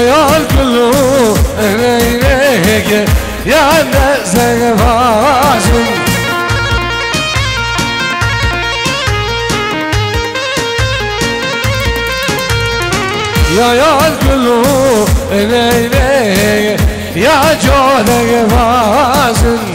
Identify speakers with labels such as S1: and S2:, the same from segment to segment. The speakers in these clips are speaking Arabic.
S1: yolculuğu öyle ki Yâne sevazım Ya yolculuğu öyle ki Ya çöre vazım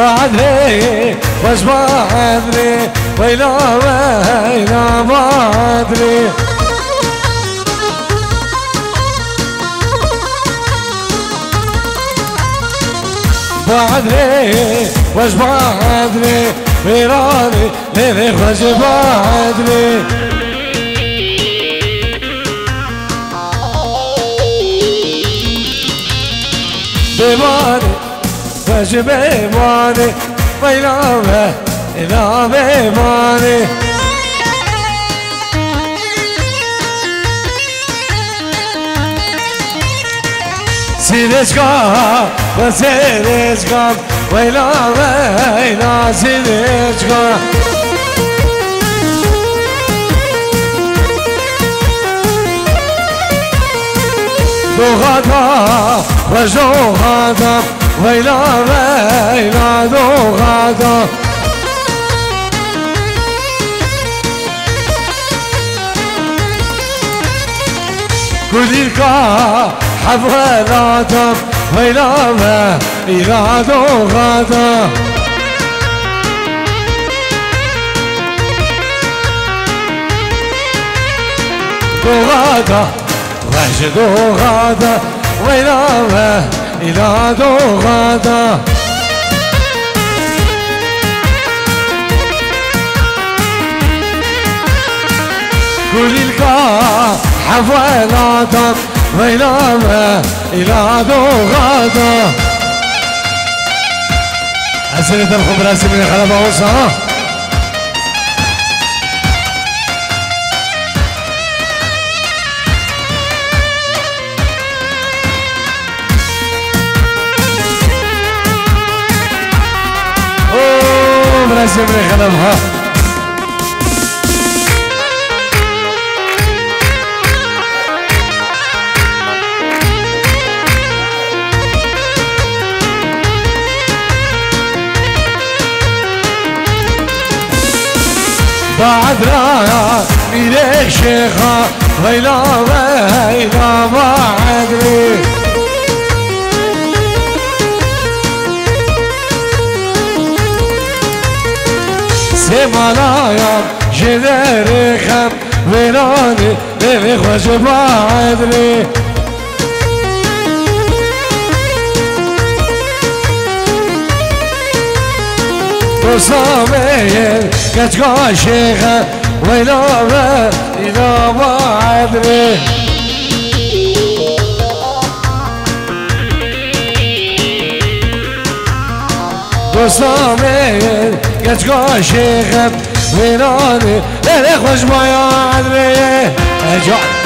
S1: ادري بس ما ويلا ويلا ما ادري بس ما ويراني ليلي خرج ما ادري جبي ماني بينامه إنامي ماني Sineckan, ben sineckan Veyla veyla sineckan Doğada ve joğada ويلا ويلا دو غادو كل الكا حفلا دم ويلا ويلا دو غادا دو غادو وجدو غادا ويلا ويلا إلى ذو غدا كل القاع حفلاتك بينما إلى ذو غدا أسئلة الخبراء سيدي من خلف بعد رايا ميلك شيخة هيلا وهيلا ما ميلك سمالایم جدر خم ورانی نمی خوش باید ری دوستامه کچکاش خم ویلامه اینا باید ری دوستامه کچک عاشقم ویرانه دل خوش باید ریه جان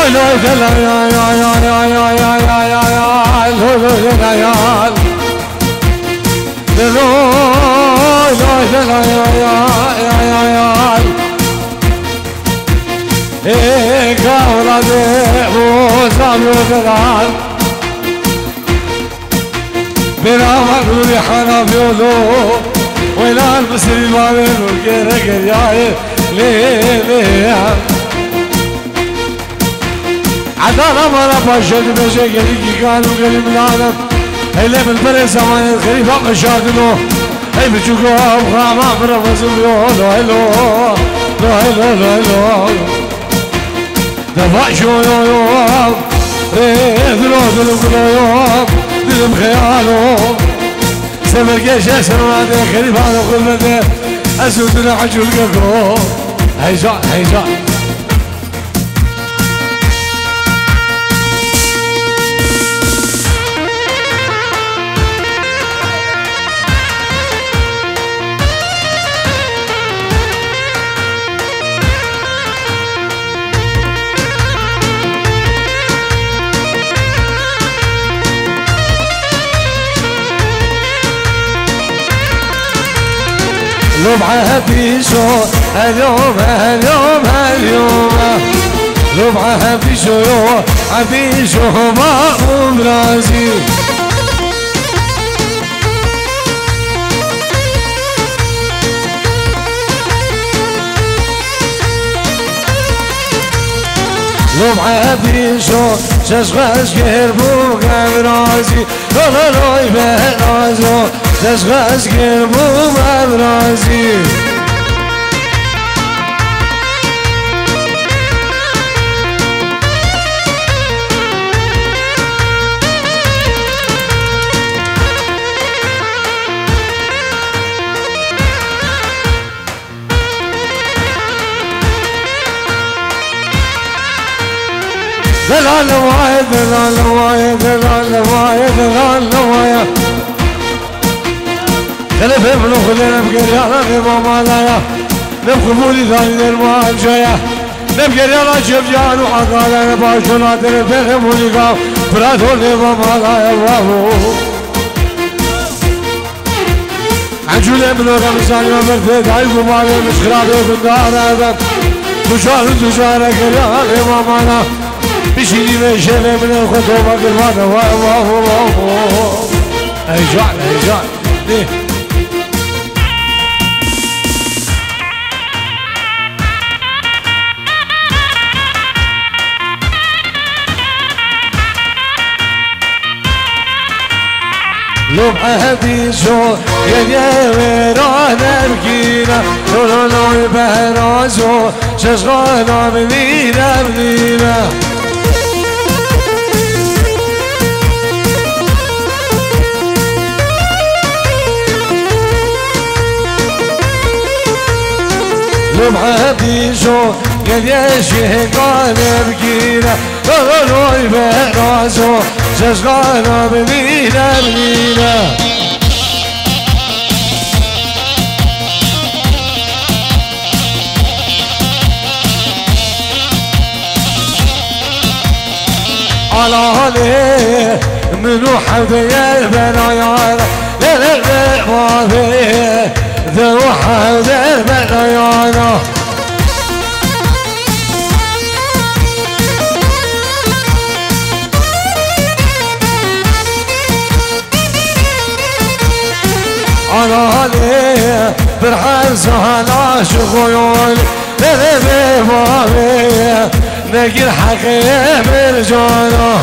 S1: Lay, lay, lay, lay, عدانا مرة فشل بشكل كانوا قريب العالم اللي بالبر زمان الغريب هم شاكلو أي بتشوكو بخام عمر فزولو لو هلو لو هلو لو هلو دفع شو يو يو ريدلو دلو يو دلم خيالو سمر خریفا اسر وعدي غريب على حجول أسود هی قبرو هی هيجا. ربعها بيشو هاليوم هاليوم هاليوم ربعها بيشو يو عبيشو مأمون رازي ربعها بيشو شش غش گربو گم رازی لا لا لای به رازو تشغز قلبه براسي لا لا لا وايد لا لا وايد لا Memnun kederim geryanım imamlara Nem kubuli zannederim amcaya Nem geryan açıp canu akalarını başına derim Benim ulikam Prator imamlara evvahu Hemcüle bloğum sanıyorum Ve dayı kumarım ışkıradı öpünde aradan Tuşarı tuşarı geryan imamana Bir şeyi ve şerefine kutuma kırmadı Vay vay vay vay Heyecan heyecan Değil لو بعدي زور يا يا ورانا بكينا لو لو لو بهنا زور ششغانا منينا منينا لو بعدي زور يا يا شهقانا بكينا غلوي براسو ششغانا بنينا بنينا على علي منو حد يا بنايا لا لا لا ما ذو حد بنايا بالحز على شغل ذبي بابي نجي الحقيقة بالجنة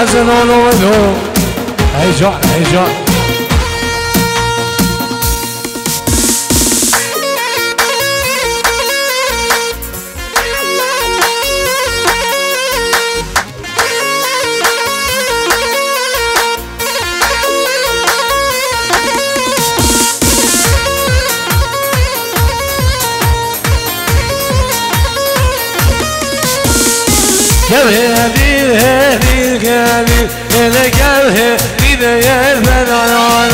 S1: عزن ولو هيجا هيجا هيجا هذه هذه هذه أنا قال هذه يا البنانا قال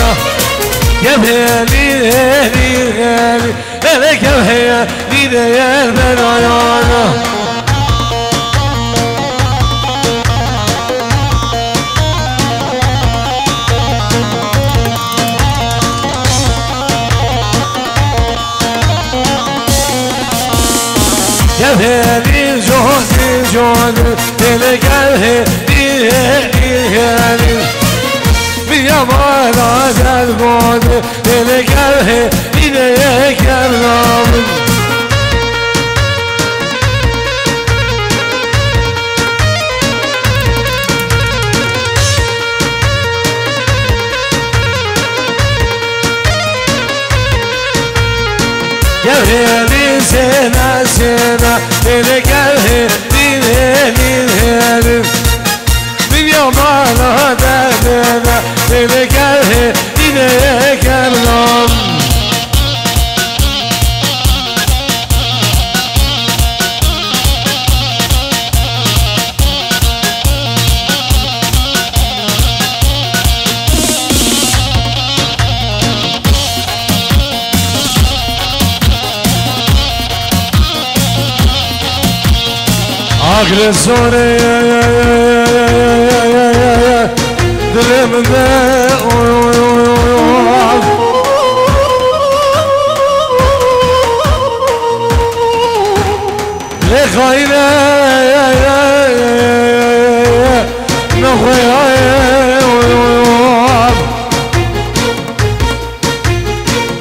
S1: هذه هذه هذه أنا قال هذه يا البنانا هذه جهد جهد تلقاه يعني بيا ما لا البعد تلقاه إليك الرامن يا هيلي سينا سينا إليك gelirim Bir yamana derdine Beni gel gideyim عقل صوري دلم ذا لخينا نخوي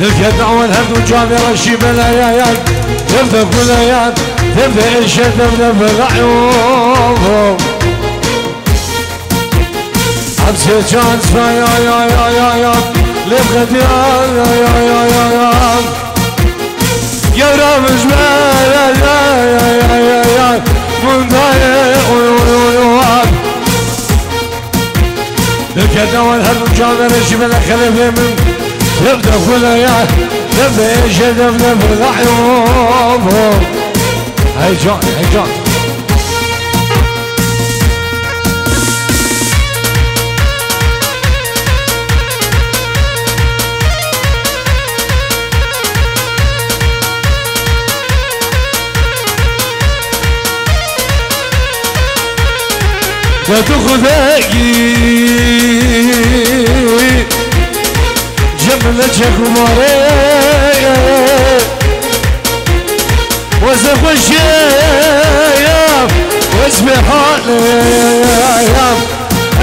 S1: الكدع والهد وجامع الشبل يا يا تبدا كليات تبدا الشد تبدا بالعيوب عبسي جانس يا يا يا يا يا يا لبغد يا يا يا يا يا يا يا رامز يا يا يا يا يا يا من ضايق الكدع والهد وجامع الشبل خلف من تبدا كليات تبدا الشد تبدا بالعيوب هاي جون هاي جون وتخذاكي جملتك مريم وزف الشياب حالي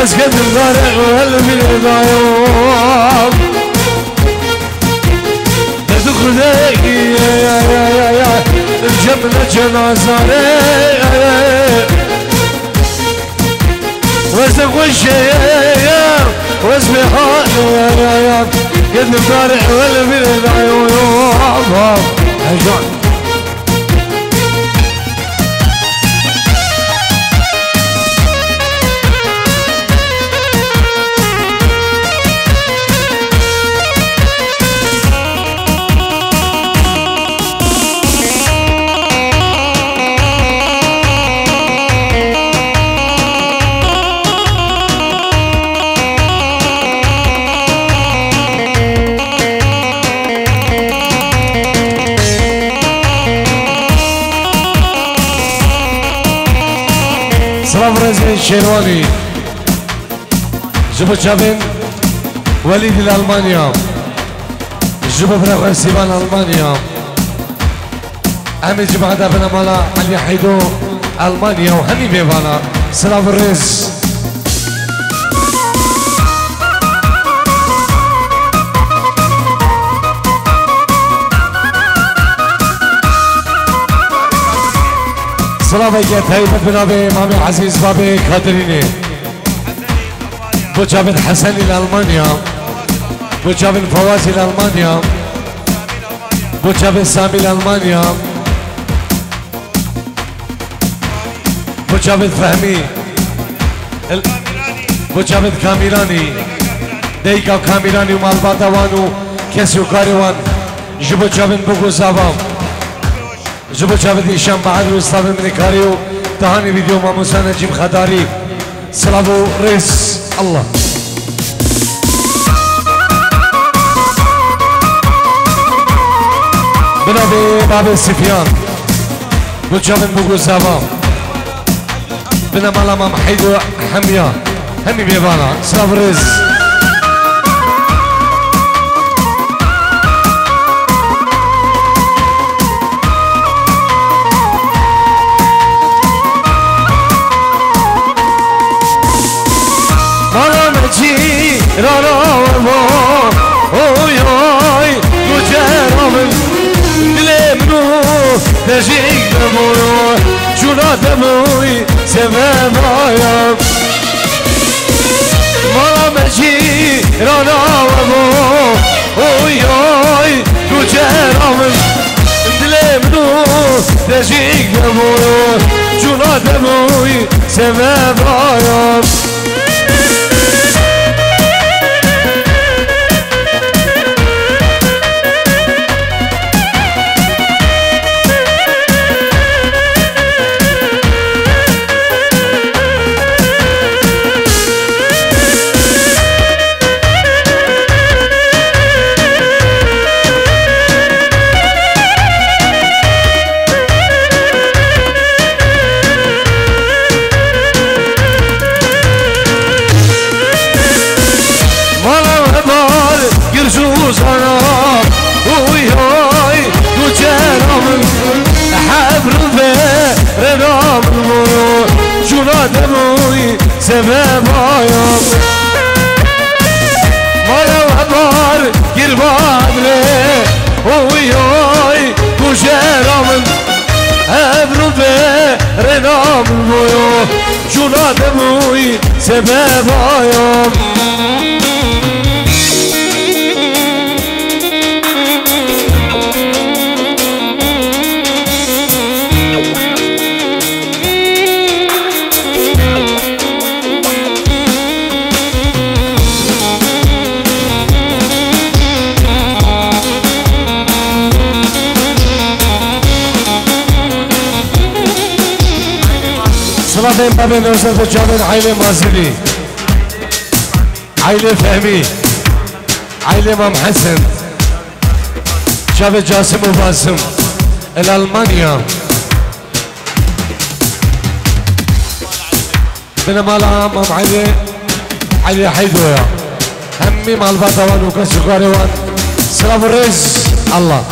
S1: اسكت الضرع وقلبي الضيوب تدخل يا يا يا يا يا الجبنة جنازاري وزف الشياب واسمي حالي يا يا يا قد الضرع وقلبي الضيوب هجون الشيرواني جبو تشافين وليد الألمانيا جبو فرق سيبان ألمانيا أمي جبو عدا بنا مالا علي حيدو ألمانيا وهني بيبانا صلاف الرزق سلام اگه تایید بنابه امام عزیز بابه کادرینی بجابن حسن الالمانيا بجابن فواز الالمانيا بجابن سامي الالمانيا بجابن فهمي ال... بجابن كاميراني ديكا كاميراني ومالباتوانو كسيو كاروان جبو جابن بوغو زابام جبو جابن هشام بعد واستاذ من كاريو تهاني فيديو ماموسا نجيب خداري. سلافو ريس. الله. بنابي باب سفيان. بجابن بوغو زابام بنا مالا مام حيدو حميا. هني بيبانا. سلافو ريس. raramo Oy oy guđeramem Dilebnu da žignem ojo Čuna da moj se vemajam Mala međi raramo Oy oy guđeramem Dilebnu da žignem ojo Čuna da moj se vemajam boyum Moja bar girbadre Uj oj ku gjeramën Evrëve renamën bojo Gjunat e muj se bebajom صلاة بابا نوزل جامن عائلة مازلي عائلة فهمي عائلة مام حسن جاب جاسم وباسم الألمانيا من مالا مام عائلة عائلة حيدويا همي مال بطوان وكسكاريوان سلام الرز الله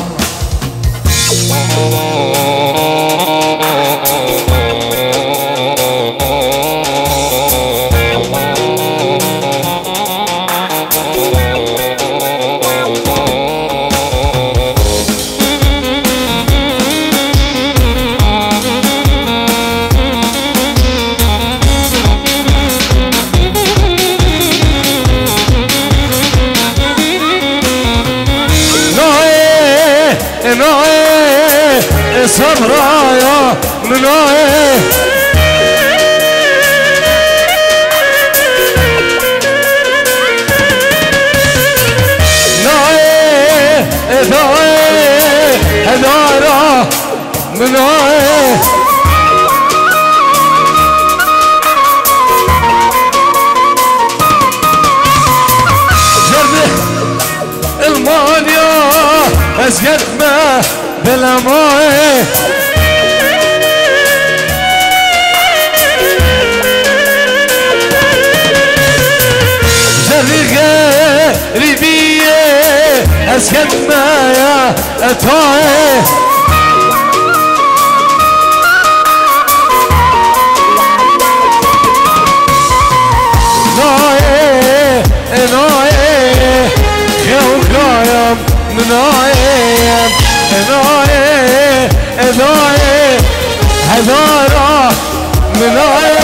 S1: ما بلا مويه ريبية أسكت ما يا اتويه هدارة منايه